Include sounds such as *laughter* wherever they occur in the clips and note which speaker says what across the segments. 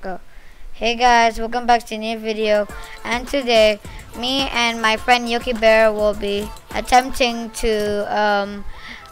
Speaker 1: Go. Hey guys, welcome back to a new video. And today, me and my friend Yuki Bear will be attempting to um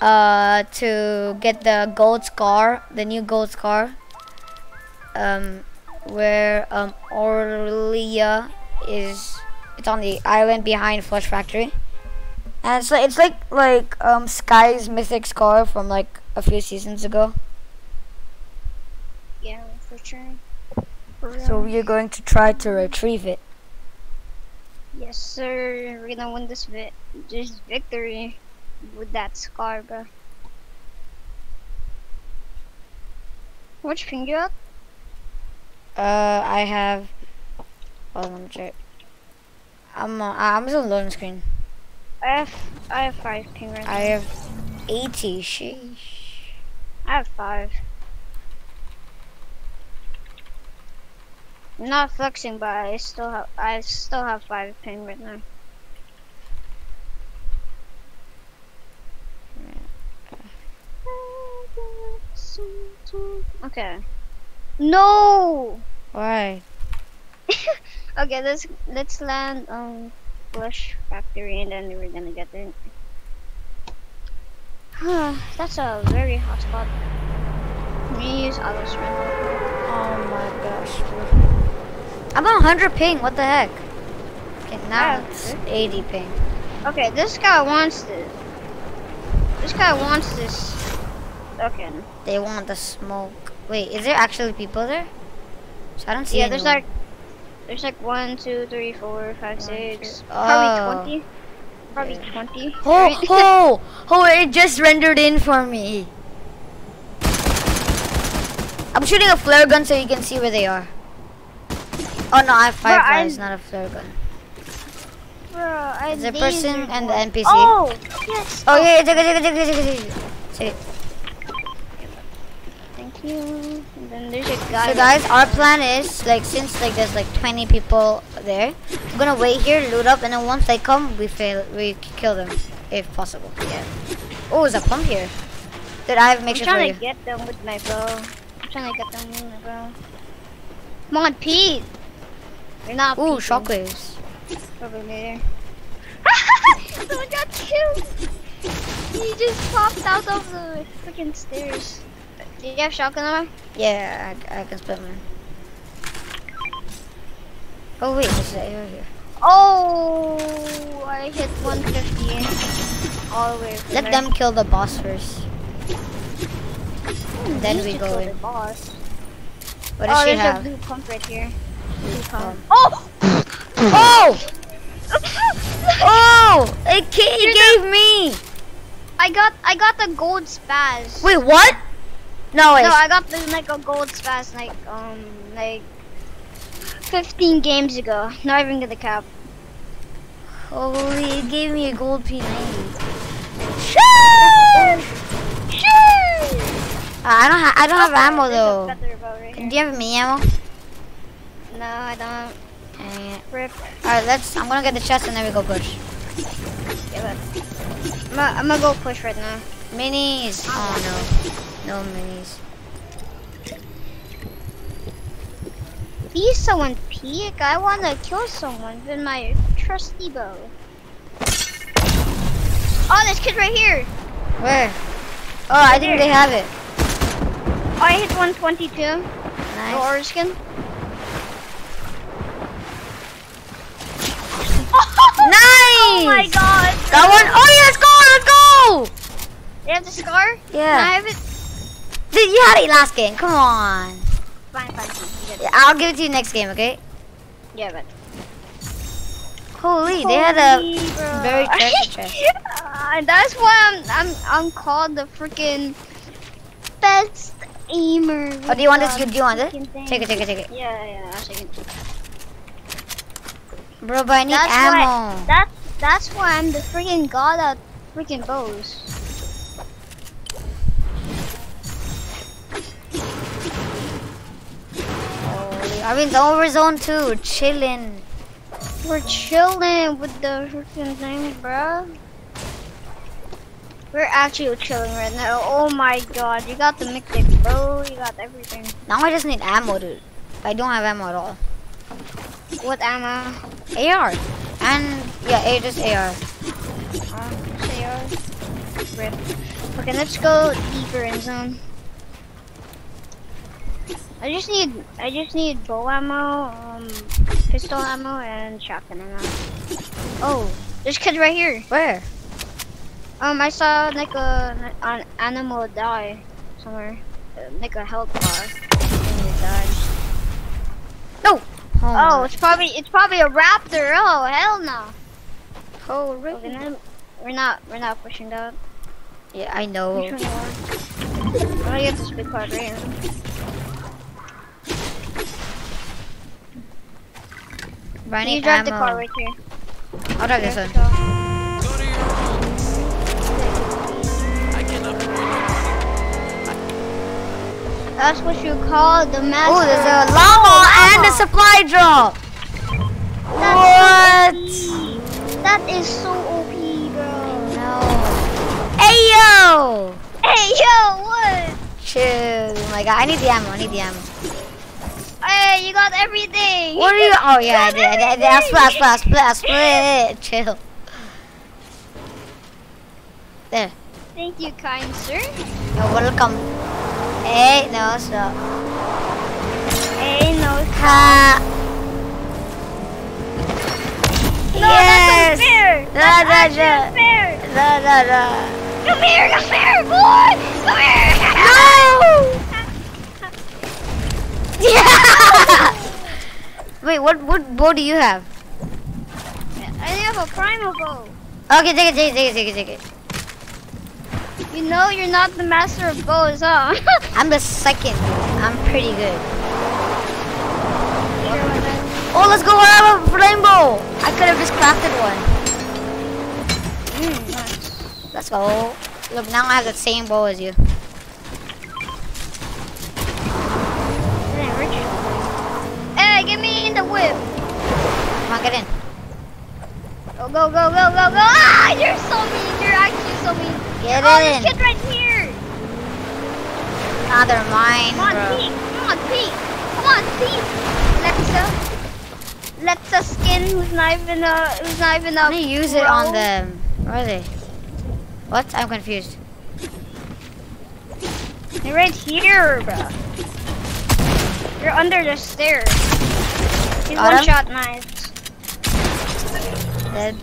Speaker 1: uh to get the gold scar, the new gold scar. Um, where um Aurelia is. It's on the island behind Flush Factory. And it's like it's like like um Sky's mythic scar from like a few seasons ago.
Speaker 2: Yeah, for sure.
Speaker 1: So we're going to try to retrieve it.
Speaker 2: yes, sir. We're gonna win this vi this victory with that scar, bro. Which ping you up?
Speaker 1: Uh, I have. Hold on, let me check. I'm uh, I'm still on loading screen.
Speaker 2: I have I have five ping right
Speaker 1: I
Speaker 2: now.
Speaker 1: have 80. Sheesh.
Speaker 2: I have five. I'm not flexing, but I still have I still have five ping right now. Okay. No.
Speaker 1: Why? *laughs*
Speaker 2: Okay, let's let's land on Flush Factory and then we're gonna get in. *sighs* That's a very hot spot. Me use Alice Rental.
Speaker 1: Oh my gosh. I'm on 100 ping. What the heck? Okay, now it's 80 ping.
Speaker 2: Okay, this guy wants this. This guy wants this. Okay.
Speaker 1: They want the smoke. Wait, is there actually people there? So I don't see
Speaker 2: Yeah, there's
Speaker 1: anyone.
Speaker 2: like there's like one, two, three, four, five,
Speaker 1: One,
Speaker 2: six,
Speaker 1: two-
Speaker 2: probably
Speaker 1: Oh.
Speaker 2: twenty. Probably
Speaker 1: Yeah.
Speaker 2: twenty.
Speaker 1: Oh, oh, oh, it just rendered in for me. I'm shooting a flare gun so you can see where they are. Oh no, I have five
Speaker 2: Bro,
Speaker 1: flares,
Speaker 2: I'm-
Speaker 1: not a flare gun.
Speaker 2: Bro, I
Speaker 1: Is the person
Speaker 2: lasered
Speaker 1: and the. NPC?
Speaker 2: Oh, yes.
Speaker 1: Oh yeah, take it, take it, take it, take it, take it.
Speaker 2: Thank you. And then there's a guy.
Speaker 1: So guys, our plan is like since like there's like 20 people there, we're gonna wait here, loot up, and then once they come, we fail, we kill them if possible. Yeah. Oh, there's a pump here. Did I have
Speaker 2: I'm
Speaker 1: make sure for
Speaker 2: trying
Speaker 1: you?
Speaker 2: to get them with my bow. I'm trying to get them with my bow. Come on, Pete. You're not.
Speaker 1: Ooh, shockwaves.
Speaker 2: Over there. *laughs* Someone got killed. He just popped out of the freaking stairs. Do you have shotgun ammo?
Speaker 1: Yeah, I, I can split one. Oh wait, there's an arrow here.
Speaker 2: Oh, I hit 150 all the way.
Speaker 1: Let
Speaker 2: there.
Speaker 1: them kill the boss first.
Speaker 2: Hmm,
Speaker 1: then we go in.
Speaker 2: the boss.
Speaker 1: What does
Speaker 2: oh,
Speaker 1: she
Speaker 2: there's
Speaker 1: have?
Speaker 2: a blue pump right here. Blue
Speaker 1: pump.
Speaker 2: pump. Oh! *laughs*
Speaker 1: Oh! Oh! It, ca- it gave me!
Speaker 2: I got I got the gold spaz.
Speaker 1: Wait, what? No, wait.
Speaker 2: No, I got the like a gold spaz like um like 15 games ago. Not even gonna cap.
Speaker 1: Holy, it gave me a gold P90.
Speaker 2: Sure. Sure.
Speaker 1: Uh, I don't, ha- I don't have ammo though. Do you have me ammo?
Speaker 2: No, I don't.
Speaker 1: It.
Speaker 2: Rip.
Speaker 1: Alright, let's. I'm gonna get the chest and then we go push.
Speaker 2: It. I'm I'm gonna go push right now.
Speaker 1: Minis. Oh no, no minis.
Speaker 2: Be someone peek. I wanna kill someone with my trusty bow. Oh, this kid right here.
Speaker 1: Where? Oh, I think they have it.
Speaker 2: Oh, I hit 122.
Speaker 1: Nice.
Speaker 2: Orange skin.
Speaker 1: Nice.
Speaker 2: Oh my god.
Speaker 1: That one. Oh yeah, let's go. Let's go.
Speaker 2: You have the scar? Can I have it?
Speaker 1: Dude, you had it last game. Come on.
Speaker 2: Fine, fine, fine.
Speaker 1: Yeah, I'll give it to you next game, okay?
Speaker 2: Yeah, but.
Speaker 1: Holy, they had a
Speaker 2: bro.
Speaker 1: very *laughs* chest.
Speaker 2: Uh, that's why I'm I'm I'm called the freaking best aimer.
Speaker 1: Oh, do you want this? Do you want it? Take it, take it, take it.
Speaker 2: Yeah, yeah, I'll take it.
Speaker 1: Bro, but I need
Speaker 2: That's
Speaker 1: ammo.
Speaker 2: why that's that's why I'm the freaking god of freaking bows.
Speaker 1: Are we in the over zone too? Chilling.
Speaker 2: We're chilling with the freaking thing, bro. We're actually chilling right now. Oh my god, you got the mythic bow, you got everything.
Speaker 1: Now I just need ammo, dude. I don't have ammo at all.
Speaker 2: What ammo?
Speaker 1: AR. And yeah, A just AR.
Speaker 2: Say yours. Rip. Okay, let's go deeper in zone. I just need I just need bow ammo, um, pistol ammo, and shotgun ammo. Oh, there's kids right here.
Speaker 1: Where?
Speaker 2: Um, I saw like a an animal die somewhere, uh, like a health bar. It.
Speaker 1: No.
Speaker 2: Oh, it's probably it's probably a raptor. Oh hell no.
Speaker 1: oh, really?
Speaker 2: then we're not we're not pushing that.
Speaker 1: Yeah, I know.
Speaker 2: one you want? I'm gonna get this big card right here.
Speaker 1: Running
Speaker 2: you drive the car right here?
Speaker 1: I'll drive this one.
Speaker 2: That's what you call the master.
Speaker 1: Oh, there's a llama and a supply drop. What?
Speaker 2: That is so OP, bro.
Speaker 1: No. Hey yo!
Speaker 2: Hey, yo, what?
Speaker 1: Chill. Oh my god, I need the ammo. I need the ammo.
Speaker 2: Hey, you got everything.
Speaker 1: What are you? Oh yeah, I did. I did. I split. I'll split. I'll split. I'll split. Chill. There.
Speaker 2: Thank you, kind sir.
Speaker 1: You're welcome. Hey, no, stop.
Speaker 2: Hey, no.
Speaker 1: Ha.
Speaker 2: No,
Speaker 1: yes.
Speaker 2: that's unfair.
Speaker 1: Da,
Speaker 2: That's
Speaker 1: da.
Speaker 2: unfair.
Speaker 1: Da, da, da.
Speaker 2: Come here, come here, boy. Come here.
Speaker 1: No! Yeah! *laughs* Wait, what what bow do you have?
Speaker 2: I have a primal bow.
Speaker 1: Okay, take it, take it, take it, take it, take it.
Speaker 2: You know you're not the master of bows, huh? *laughs*
Speaker 1: I'm the second. I'm pretty good.
Speaker 2: Sure, why not?
Speaker 1: Oh, let's go have a rainbow. I could have just crafted one.
Speaker 2: Mm, nice.
Speaker 1: Let's go. Look, now I have the same bow as you.
Speaker 2: Hey, get me in the whip.
Speaker 1: Come on, get in.
Speaker 2: Go, go, go, go, go, go. Ah, you're so mean. You're actually so mean.
Speaker 1: Get
Speaker 2: oh,
Speaker 1: in.
Speaker 2: this kid right here.
Speaker 1: Ah, they're mine,
Speaker 2: Come on,
Speaker 1: bro.
Speaker 2: Pete. Come on, Pete. Come on, Pete. Let's Let's a skin who's not even a who's not even a.
Speaker 1: I'm gonna use it on them. Where are they? What? I'm confused.
Speaker 2: They're right here, bro. You're under the stairs. He's
Speaker 1: Got him?
Speaker 2: one shot knives.
Speaker 1: Dead.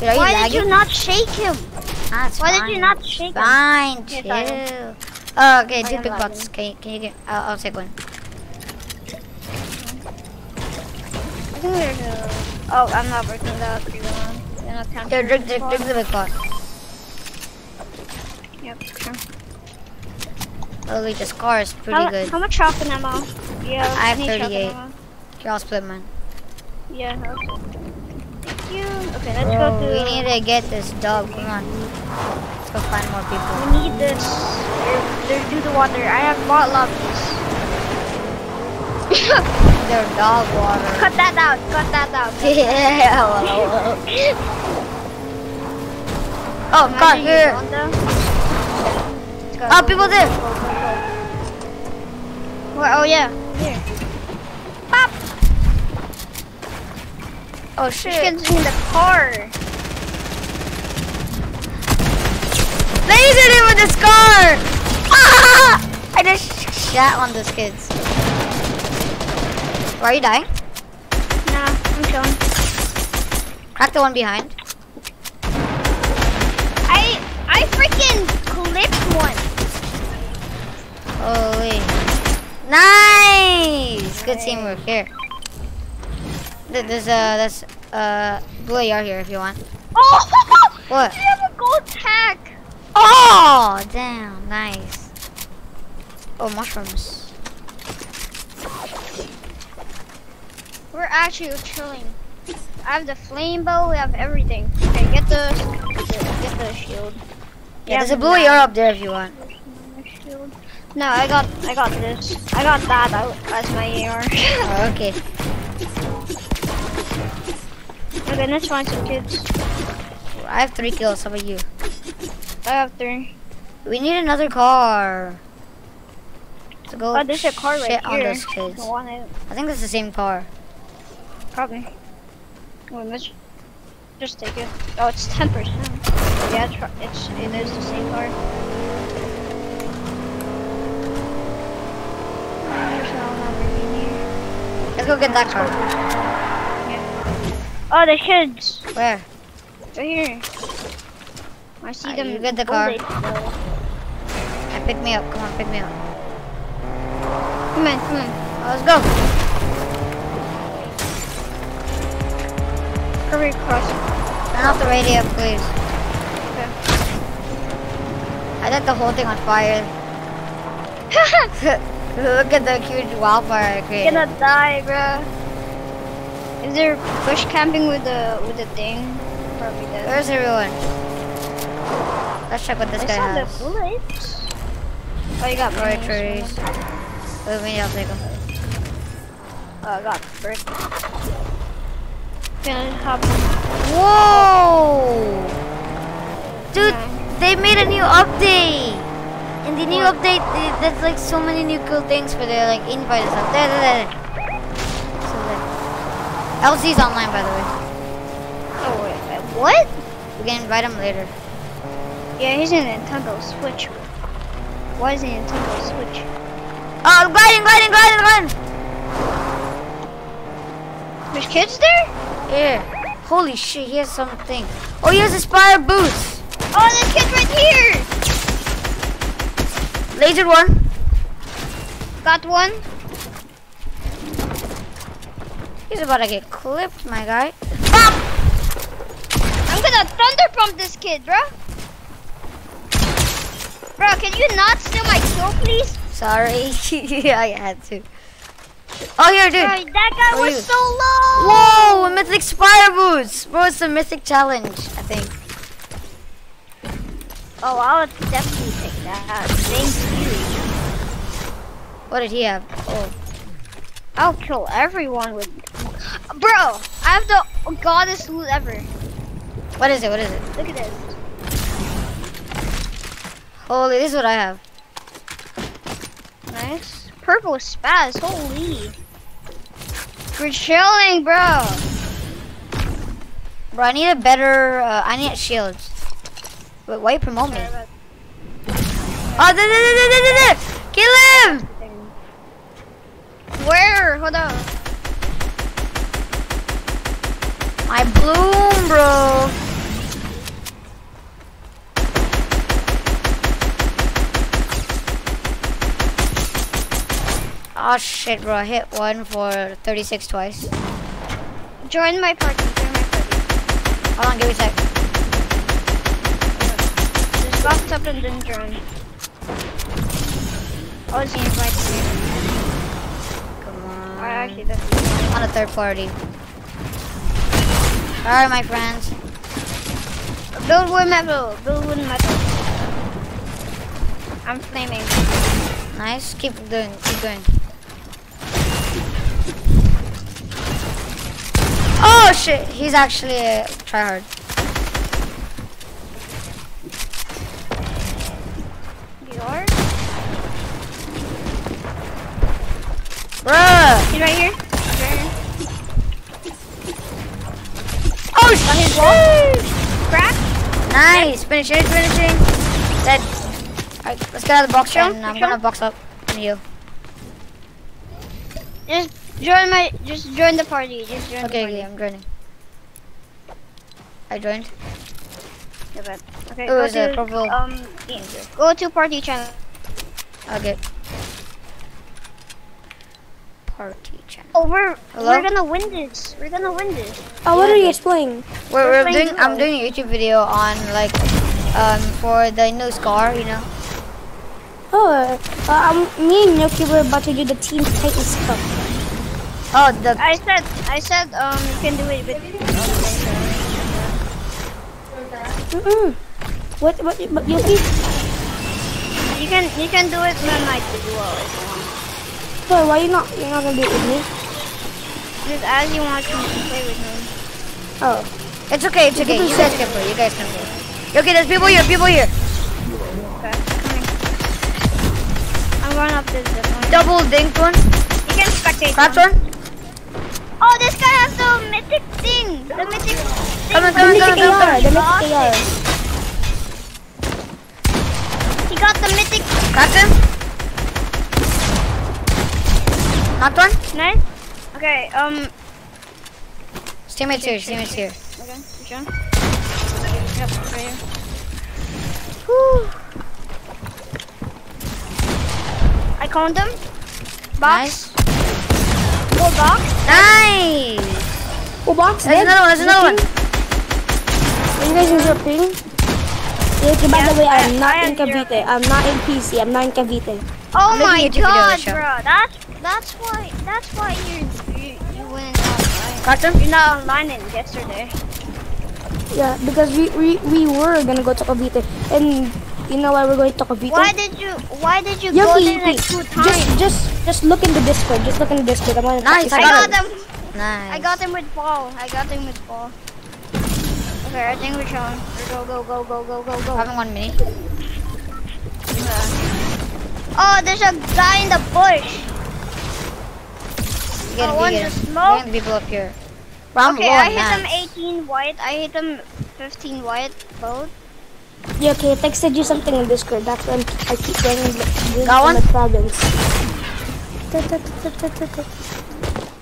Speaker 1: Wait,
Speaker 2: Why
Speaker 1: lagging?
Speaker 2: did you not shake him? Why
Speaker 1: fine.
Speaker 2: did you not shake him?
Speaker 1: Fine, chill. Oh, okay, two big bots. Can you, can you get? I'll, I'll take one.
Speaker 2: I think there's a. Oh, I'm not breaking that three one. You're not counting.
Speaker 1: Here, drink, drink, drink the big bot.
Speaker 2: Yep, sure.
Speaker 1: Oh, wait, the scar is pretty
Speaker 2: how,
Speaker 1: good.
Speaker 2: How much shotgun ammo? Yeah,
Speaker 1: I have 38.
Speaker 2: ammo.
Speaker 1: Here, I'll split mine.
Speaker 2: Yeah. Okay. You. Okay, let's
Speaker 1: Bro,
Speaker 2: go to.
Speaker 1: we need to get this dog. Come on. Let's go find more people.
Speaker 2: We need this. Do the water. I have bought a lot of these.
Speaker 1: Their dog water.
Speaker 2: Cut that out. Cut that out. *laughs*
Speaker 1: yeah, well, well. Oh, God, here.
Speaker 2: don't, though. Let's go,
Speaker 1: Oh, people there.
Speaker 2: Where? Oh yeah. Here.
Speaker 1: Oh, shit.
Speaker 2: gets in the car.
Speaker 1: Lasered him with the scar! Ah! I just shot shat on those kids. Why are you dying?
Speaker 2: Nah, I'm chilling.
Speaker 1: Crack the one behind.
Speaker 2: I I freaking clipped one.
Speaker 1: Wait. Nice! Good teamwork here. Th- There's a, there's a uh, blue AR here if you want.
Speaker 2: Oh! *laughs*
Speaker 1: What?
Speaker 2: You have a gold tag.
Speaker 1: Oh, damn, nice. Oh, mushrooms.
Speaker 2: We're actually chilling. I have the flame bow. We have everything. Okay, get the get the shield.
Speaker 1: Yeah, there's a blue AR up there if you want.
Speaker 2: No, I got I got this. I got that out as my AR.
Speaker 1: Oh, okay. *laughs*
Speaker 2: okay, let's find some kids.
Speaker 1: I have three kills. How about you?
Speaker 2: I have three.
Speaker 1: We need another car. go
Speaker 2: Oh, there's a car right
Speaker 1: on
Speaker 2: here.
Speaker 1: those kids.
Speaker 2: I.
Speaker 1: I think it's the same car.
Speaker 2: Probably. Well, let's just take it. Oh, it's 10%. Yeah, it's, it's it is the same car. There's no Lamborghini.
Speaker 1: Let's go get that car.
Speaker 2: Oh, the kids.
Speaker 1: Where?
Speaker 2: Right here. I see them.
Speaker 1: you get the car. And pick me up. Come on, pick me up.
Speaker 2: Come on, come on.
Speaker 1: Oh, let's go.
Speaker 2: Hurry across.
Speaker 1: Turn off the radio, please.
Speaker 2: Okay.
Speaker 1: I lit the whole thing on fire. *laughs* Look at the huge wildfire I created.
Speaker 2: gonna die, bro. Is there bush camping with the with the thing? Probably does.
Speaker 1: Where's everyone? Let's check what this
Speaker 2: I
Speaker 1: guy
Speaker 2: saw
Speaker 1: has.
Speaker 2: the bullets. Oh, you got
Speaker 1: Roy
Speaker 2: minis.
Speaker 1: trees. Wait, maybe I'll take them.
Speaker 2: Oh, I got brick. Gonna hop.
Speaker 1: Whoa! Dude,
Speaker 2: Okay.
Speaker 1: they made a new update! In the new update, they- there's like so many new cool things for their like invite and stuff. There, there, there. LC's online, by the way.
Speaker 2: Oh wait, wait, what?
Speaker 1: We can invite him later.
Speaker 2: Yeah, he's in Nintendo Switch. Why is he in Nintendo Switch?
Speaker 1: Oh, I'm gliding, gliding, gliding, gliding!
Speaker 2: There's kids there?
Speaker 1: Yeah. Holy shit, he has something. Oh, he has Aspire boots.
Speaker 2: Oh, there's kids right here.
Speaker 1: Laser one.
Speaker 2: Got one.
Speaker 1: He's about to get clipped, my guy. Bop!
Speaker 2: I'm gonna thunder pump this kid, bro. Bro, can you not steal my kill, please?
Speaker 1: Sorry. *laughs* yeah, I had to. Oh, here, dude.
Speaker 2: Bro, that guy
Speaker 1: Where
Speaker 2: was
Speaker 1: you?
Speaker 2: so low.
Speaker 1: Whoa, a mythic spire boots. Bro, it's a mythic challenge, I think.
Speaker 2: Oh, I would definitely take that. Thank you.
Speaker 1: What did he have? Oh,
Speaker 2: I'll kill everyone with. Bro, I have the goddess loot ever.
Speaker 1: what is it? What is it?
Speaker 2: Look at this.
Speaker 1: Holy, this is what I have.
Speaker 2: Nice. Purple spaz, holy. We're chilling, bro.
Speaker 1: Bro, I need a better. Uh, I need shields. Wait, why you promote me? Oh, there, there, there, there, there, there. Kill him!
Speaker 2: Where? Hold on.
Speaker 1: My bloom, bro. Oh shit, bro. I hit one for 36 twice.
Speaker 2: Join my party. Join my party.
Speaker 1: Hold on, give me a sec.
Speaker 2: Just box up and then join. Oh, she invited me.
Speaker 1: Come on.
Speaker 2: I actually that's
Speaker 1: on a third party. Alright, my friends.
Speaker 2: Build wood metal. Build wood metal. I'm flaming.
Speaker 1: Nice. Keep doing. Keep going. Oh shit! He's actually a tryhard.
Speaker 2: Are?
Speaker 1: Bruh!
Speaker 2: He's right here.
Speaker 1: Oh
Speaker 2: On his wall. Crack.
Speaker 1: Nice! Finishing, finishing. Dead. Alright, let's get out of the box
Speaker 2: Show,
Speaker 1: I'm gonna box up on you.
Speaker 2: Just join my. Just join the party. Just join
Speaker 1: Okay, okay. I'm joining. I joined.
Speaker 2: Okay. Okay,
Speaker 1: It
Speaker 2: go
Speaker 1: was a
Speaker 2: to
Speaker 1: purple-
Speaker 2: um. yeah, Go to party channel.
Speaker 1: Okay. Party channel.
Speaker 2: Oh, we're
Speaker 1: Hello?
Speaker 2: we're gonna win this. We're gonna win this.
Speaker 3: Oh, what are you explaining?
Speaker 1: We're,
Speaker 2: We're
Speaker 1: we're
Speaker 2: playing
Speaker 1: doing. I'm doing a YouTube video on like, um, for the new Scar. You know.
Speaker 3: Oh, uh, um, me and Yoki were about to do the Team Titans Cup.
Speaker 1: Oh, the
Speaker 2: I said I said um you can do it with.
Speaker 3: Mm-mm. What, what, but Yoki?
Speaker 2: You can you can do it with my duo if you want.
Speaker 3: Boy, why you not, you're not gonna do it with me?
Speaker 2: Just as you want to play with me.
Speaker 3: Oh,
Speaker 1: It's okay, it's okay. You guys can play. You guys can play. Okay, there's people here. People here.
Speaker 2: Okay. I'm going up this line.
Speaker 1: Double dinked one.
Speaker 2: You can spectate
Speaker 1: Cracked one.
Speaker 2: Oh, this guy has the mythic thing. The mythic thing.
Speaker 1: Coming,
Speaker 3: The
Speaker 1: coming,
Speaker 3: mythic
Speaker 1: coming, coming,
Speaker 3: AR,
Speaker 1: coming.
Speaker 3: the mythic AR.
Speaker 2: He got the mythic.
Speaker 1: Cracked him. Knocked one.
Speaker 2: Nice. Okay, um,
Speaker 1: His teammates here. His teammates here.
Speaker 2: okay, good job. Yep, right here. Whew. I coned him. Box.
Speaker 1: Nice.
Speaker 2: Full box.
Speaker 1: Nice.
Speaker 3: Oh, box
Speaker 1: There's
Speaker 3: dead.
Speaker 1: another one. There's another one.
Speaker 3: Are you guys use your ping? Yeah, okay, by
Speaker 2: Yeah,
Speaker 3: the way,
Speaker 2: I-
Speaker 3: I'm not
Speaker 2: I
Speaker 3: in
Speaker 2: have zero
Speaker 3: Cavite. I'm not in PC. I'm not in Cavite.
Speaker 2: Oh
Speaker 1: making a
Speaker 2: my
Speaker 1: YouTube video
Speaker 2: god,
Speaker 1: to show.
Speaker 2: bro. That's that's why that's why you're you, you went online.
Speaker 1: Cracked him.
Speaker 2: You're not online in yesterday.
Speaker 3: Yeah, because we, we, we were gonna go to Cavite. And you know why we're going to Cavite?
Speaker 2: Why did you why did you
Speaker 3: Yo,
Speaker 2: go
Speaker 3: Yuki,
Speaker 2: there like two times?
Speaker 3: just, just, just look in the Discord. Just look in the Discord. I'm gonna
Speaker 1: Nice,
Speaker 2: I
Speaker 1: got
Speaker 2: got them.
Speaker 1: Nice.
Speaker 2: I got them with ball. I got them with ball. Okay, I think we're showing. Go go go go go go go.
Speaker 1: Having one mini.
Speaker 2: Oh, there's a guy in the bush.
Speaker 1: Get him,
Speaker 2: I want
Speaker 1: get
Speaker 2: to
Speaker 1: him.
Speaker 2: smoke.
Speaker 1: People up here. Bro, I'm
Speaker 2: Okay, I
Speaker 1: on
Speaker 2: hit them 18 white. I hit them 15 white both.
Speaker 3: Yeah, okay, I texted you something in Discord. That's when I keep going in the, in
Speaker 1: Got one?
Speaker 3: the province.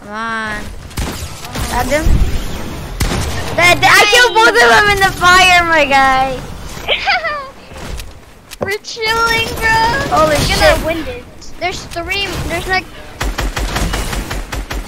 Speaker 1: Come on. Got him. That, that- I killed both of them in the fire, my guy. *laughs*
Speaker 2: We're chilling, bro.
Speaker 1: Holy
Speaker 2: We're
Speaker 1: shit.
Speaker 2: gonna win this. There's three. There's like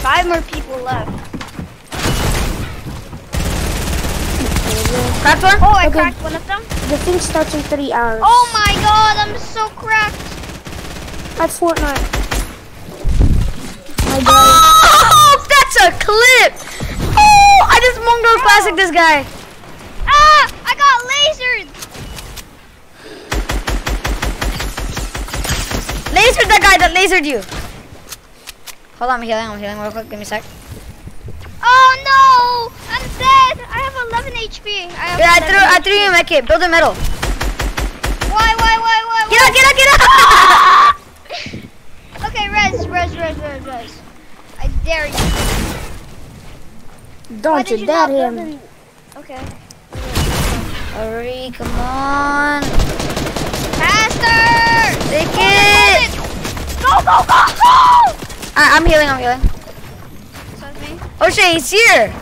Speaker 2: five more people left.
Speaker 1: Cracked one.
Speaker 2: Oh, I
Speaker 3: Okay.
Speaker 2: cracked one of them.
Speaker 3: The thing starts in three hours.
Speaker 2: Oh my god, I'm so cracked.
Speaker 3: At Fortnite. My god.
Speaker 1: Oh, that's a clip. Oh, I just Mongo classic this guy.
Speaker 2: Ah, I got lasered.
Speaker 1: Lasered that guy that lasered you. Hold on, I'm healing. I'm healing real quick. Give me a sec.
Speaker 2: Oh no, I'm dead. I have 11 HP. I have
Speaker 1: Yeah, I
Speaker 2: 11
Speaker 1: threw, I threw
Speaker 2: HP.
Speaker 1: you a med kit. Build a metal.
Speaker 2: Why, why, why, why?
Speaker 1: Get
Speaker 2: why?
Speaker 1: out, get out, get out. *laughs*
Speaker 2: Okay, res, res, res, res, res. I dare you.
Speaker 3: Don't you
Speaker 2: you
Speaker 3: dare him.
Speaker 2: an- Okay.
Speaker 1: Hurry, come on.
Speaker 2: Faster!
Speaker 1: Take
Speaker 2: oh
Speaker 1: it.
Speaker 2: it, it. Go, go, go, go!
Speaker 1: I, I'm healing, I'm healing.
Speaker 2: So me.
Speaker 1: Oh shit, he's here.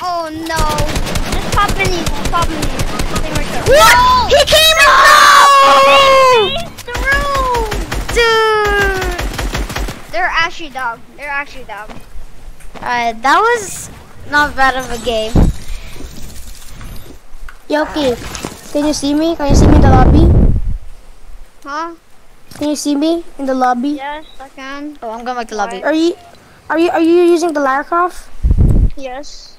Speaker 2: Oh no. Just pop minis, just pop minis. I think.
Speaker 1: What?
Speaker 2: No!
Speaker 1: He came in.
Speaker 2: He's through!
Speaker 1: Dude.
Speaker 2: They're actually dog. They're actually dog.
Speaker 1: Alright, that was not bad of a game.
Speaker 3: Yoki, can you see me? Can you see me in the lobby?
Speaker 2: Huh?
Speaker 3: Can you see me in the lobby?
Speaker 2: Yes, I can.
Speaker 1: Oh, I'm going back to lobby.
Speaker 3: Are you, are you, are you using the Lara Croft?
Speaker 2: Yes.